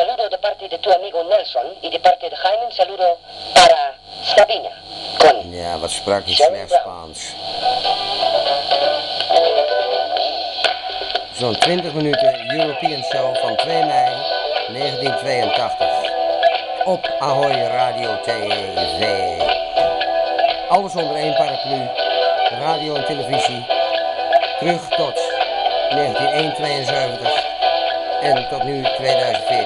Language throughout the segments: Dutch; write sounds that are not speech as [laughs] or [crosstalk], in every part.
saludo de parte de tu amigo Nelson y de parte de Jaime saludo para Sabina. Con ja, wat sprak hij slecht Spaans. Zo'n 20 minuten European Show van 2 mei 1982. Op Ahoy Radio TV. Alles onder één paraplu. Radio en televisie. Terug tot 1972 en tot nu 2014.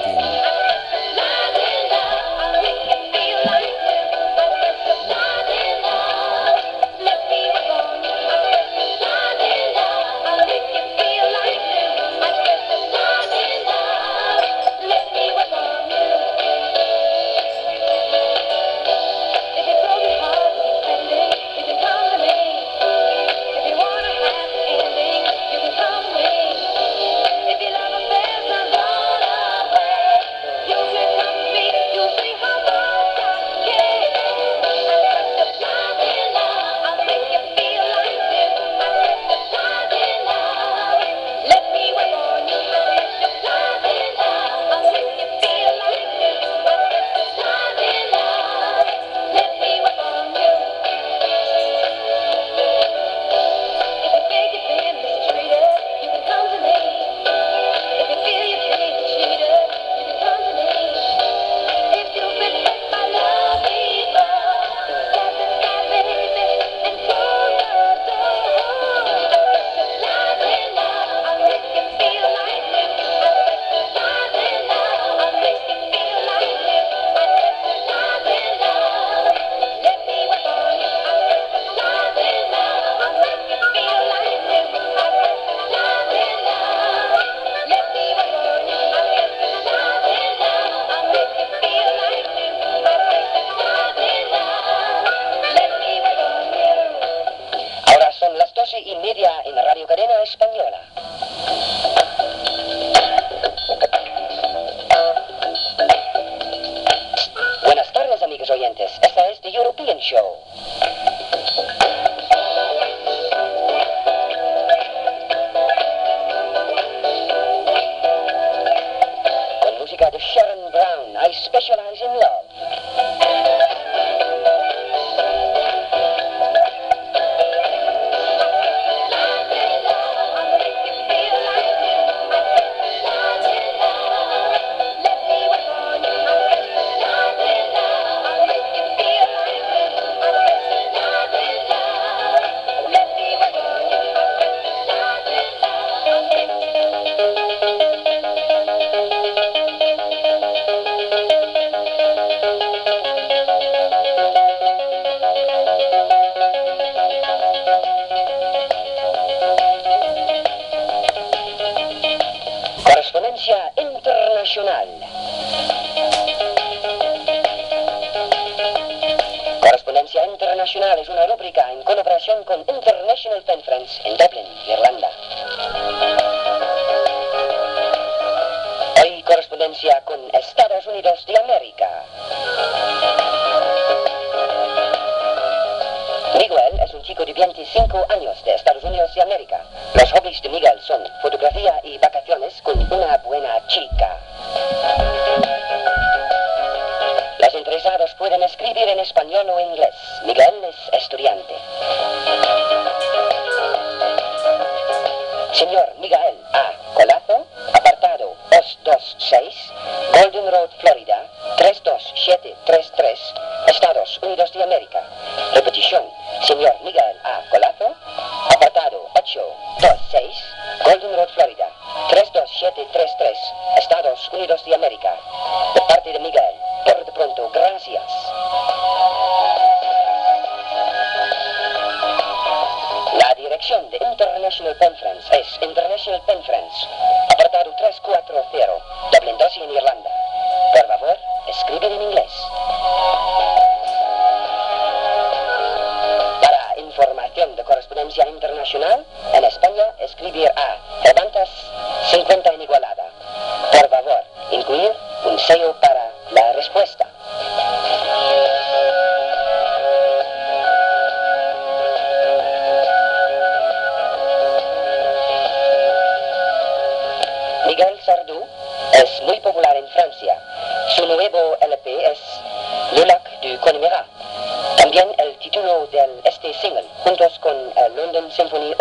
学的还是妙。Internacional es una rúbrica en colaboración con International Pen Friends en Dublin, Irlanda. Hoy correspondencia con Estados Unidos de América. Miguel es un chico de 25 años de Estados Unidos de América. Los hobbies de Miguel son fotografía y vacaciones con una Unidos de América. De parte de Miguel. Por de pronto, gracias. La dirección de International Conference es International Conference, apartado 340, Dublín 2 en Irlanda. Symphony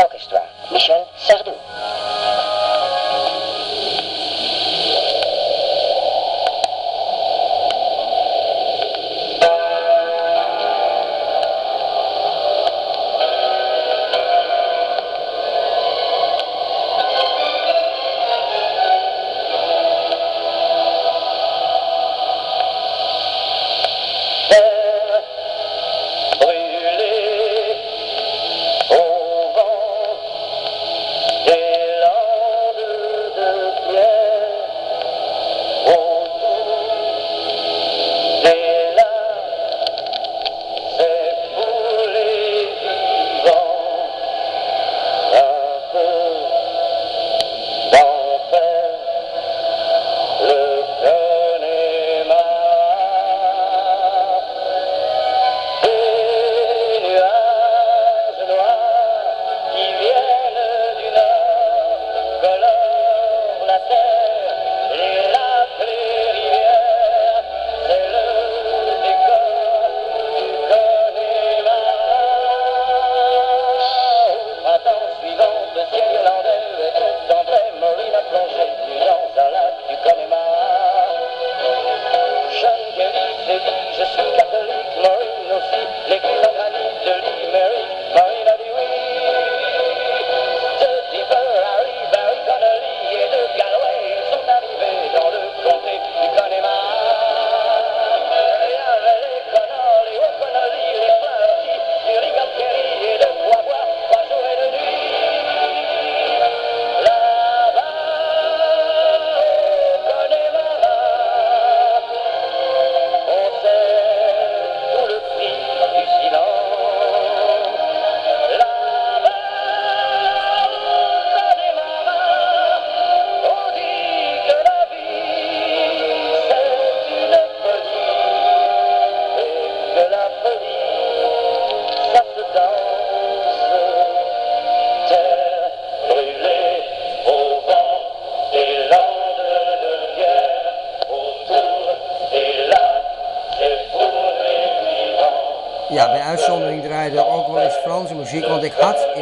Franse muziek, want ik had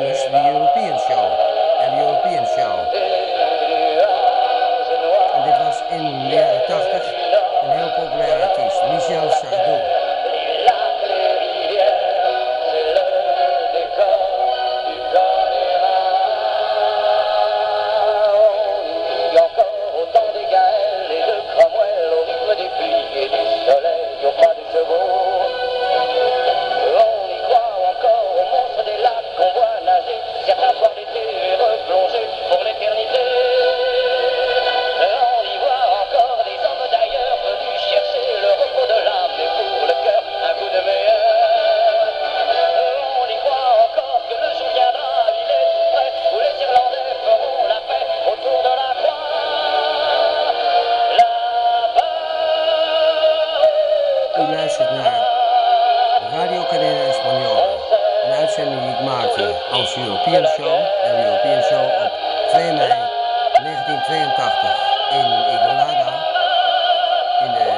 die ik maakte als European Show. En European Show op 2 mei 1982 in Igualada. In de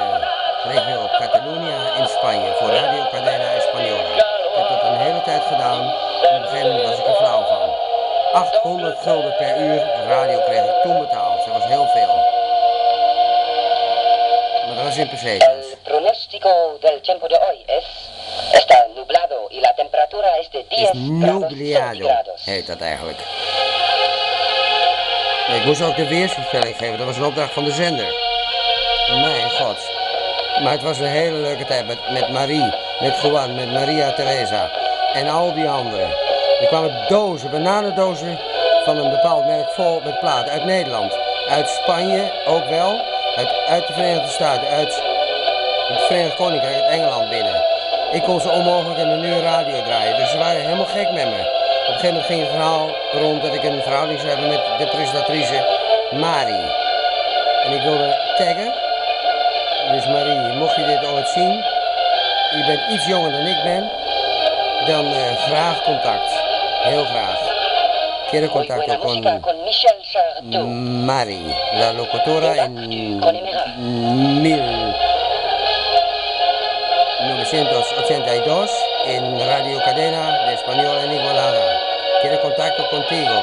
regio Catalunya in Spanje voor Radio Cadena Española. Ik heb dat een hele tijd gedaan en op een gegeven moment was ik er flauw van. 800 gulden per uur radio kreeg ik toen betaald. Dat was heel veel. Maar dat was in pesetas. El pronóstico del tiempo de hoy es nublado y la temperatura es de 10 is nubliado, heet dat eigenlijk. Ik moest ook de weersvoorspelling geven, dat was een opdracht van de zender. Mijn god. Maar het was een hele leuke tijd met, met Marie, met Juan, met Maria Teresa en al die anderen. Er kwamen dozen, bananendozen van een bepaald merk vol met plaat uit Nederland. Uit Spanje ook wel, uit, uit de Verenigde Staten, uit het Verenigd Koninkrijk, uit Engeland binnen. Ik kon ze onmogelijk in een uur radio draaien, dus ze waren helemaal gek met me. Op een gegeven moment ging het verhaal rond dat ik een verhouding zou hebben met de presentatrice Marie. En ik wilde taggen. Dus Marie, mocht je dit ooit zien, je bent iets jonger dan ik ben, dan eh, graag contact. Heel graag. Quiero contacto con música con Michel Sardou. Mari, la locutora en 1982 en Radio Cadena de Español en Igualada. Quiero contacto contigo.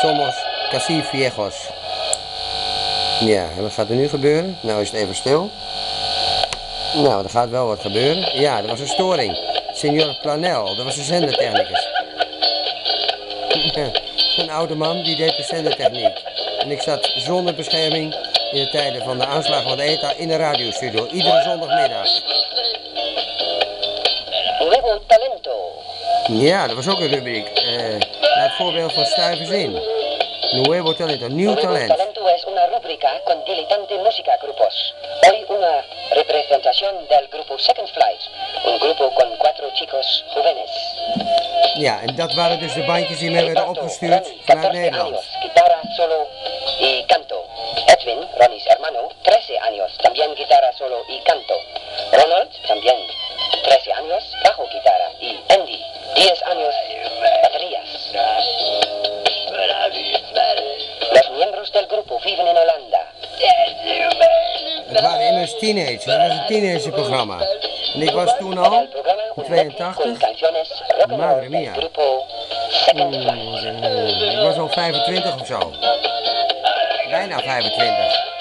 Somos casi viejos. Ja, en wat gaat er nu gebeuren? Nou is het even stil. Nou, er gaat wel wat gebeuren. Ja, er was een storing. Signor Planel, dat was een zendertechnicus. [laughs] een oude man die deed de zendertechniek. En ik zat zonder bescherming in de tijden van de aanslag van de ETA in de radiostudio. Iedere zondagmiddag. Nuevo talento. Ja, dat was ook een rubriek. Naar het voorbeeld van Stuiverzin. Nuevo talento, nieuw talent. talento es una rúbrica con diletante música grupos. Hoy una representación del grupo Second Flight, un grupo con cuatro chicos jóvenes. Ja, en dat waren dus de bandjes die mij werden opgestuurd vanuit 14 Nederland. años, guitarra, solo y canto. Edwin, Ronnie's hermano, 13 años, también guitarra solo y canto. Ronald, también 13 años, bajo guitarra. Y Andy, 10 años, baterías. Los miembros del grupo viven en Holanda. Het waren immers teenagers, dat was een teenagerprogramma. En ik was toen al, El programa in un medley 82, con canciones rock and Madre Second Hmm, ik was al 25 of zo. Bijna 25.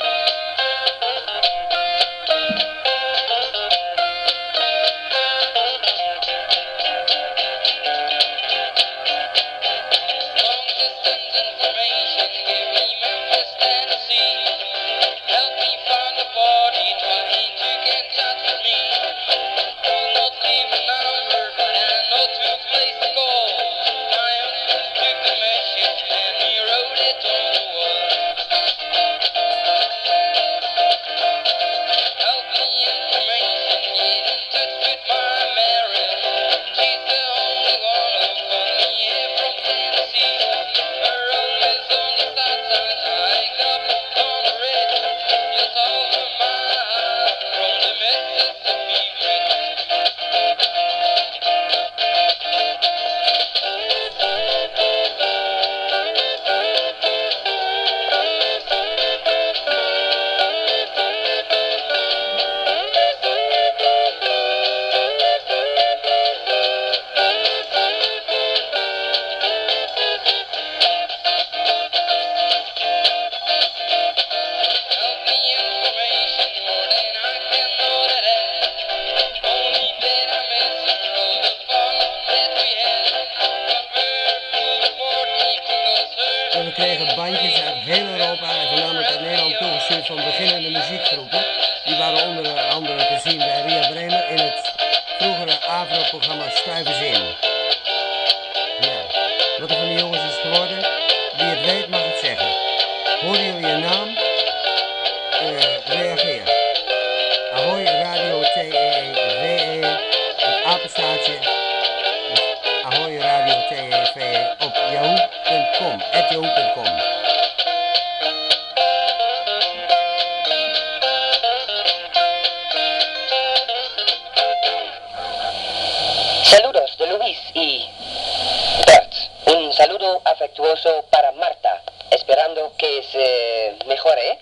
Afectuoso para Marta, esperando que se mejore.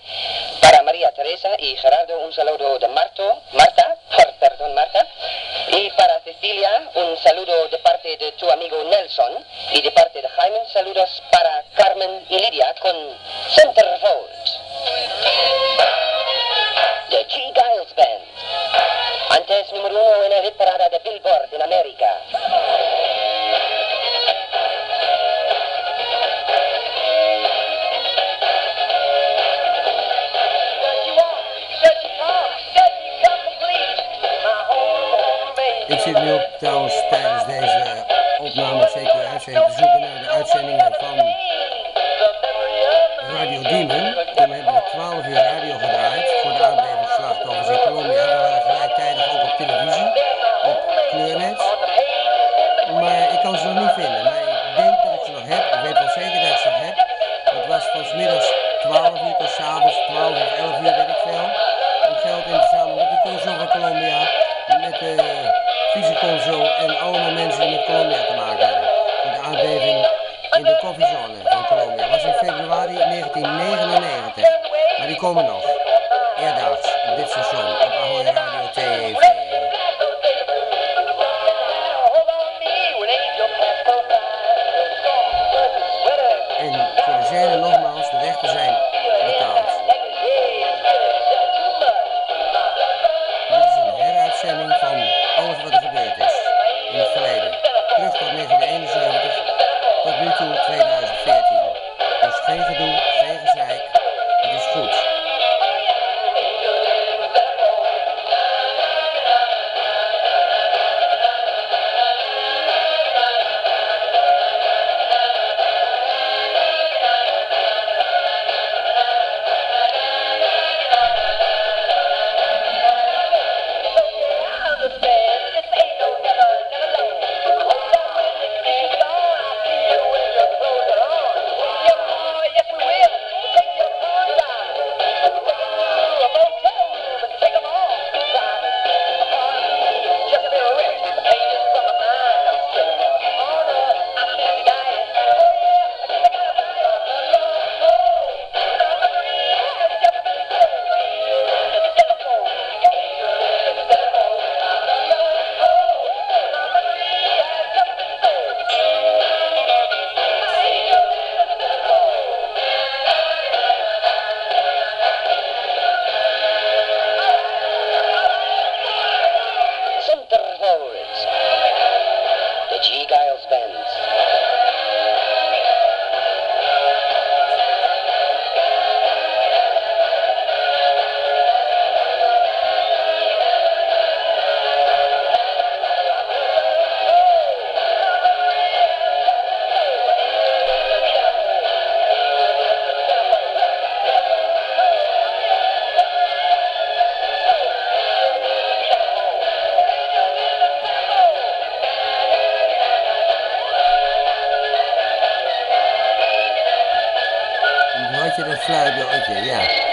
Para María Teresa y Gerardo, un saludo de Marto, Marta, [laughs] perdón, Marta. Y para Cecilia, un saludo de parte de tu amigo Nelson. Y de parte de Jaime, saludos para Carmen y Lidia con Centerfold. Van Radio Diemen. Toen hebben we 12 uur radio gedraaid voor de aardbevingsslachtoffers in Colombia. Maar fluitje, ja.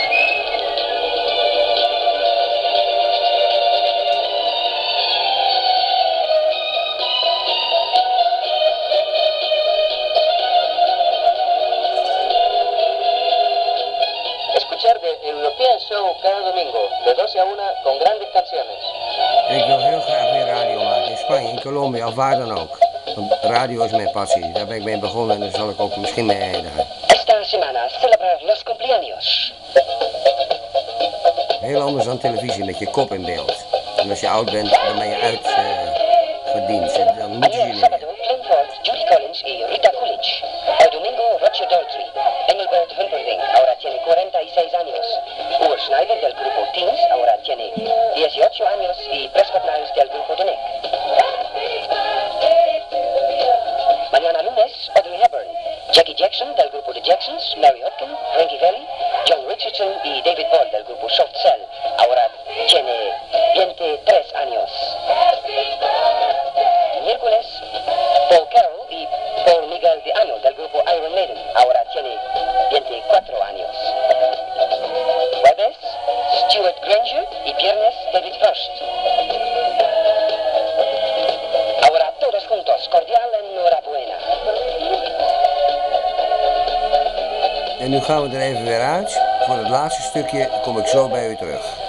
Cada domingo, de 12 a 1, con grandes canciones. Ik wil heel graag weer radio maken. In Spanje, in Colombia of waar dan ook. Want radio is mijn passie. Daar ben ik mee begonnen en daar zal ik ook misschien mee eindigen. Esta semana celebrar los cumpleaños. Heel anders dan televisie met je kop in beeld. En als je oud bent, dan ben je uit eh, verdiend. En Dan moeten ze je Ayer niet meer. Judy Collins y Rita Coolidge. El domingo, Roger Daltrey. Engelbert Humperdinck, ahora tiene 46 años. Uwe Schneider del grupo Teens, ahora tiene 18 años. Y Prescott Niles del grupo Neck. Mañana lunes, Audrey Hepburn. Jackie Jackson del grupo Jacksons, Mary Hopkin, Frankie Valli, John Richardson y David Ball del grupo Soft Cell. Gaan we er even weer uit. Voor het laatste stukje kom ik zo bij u terug.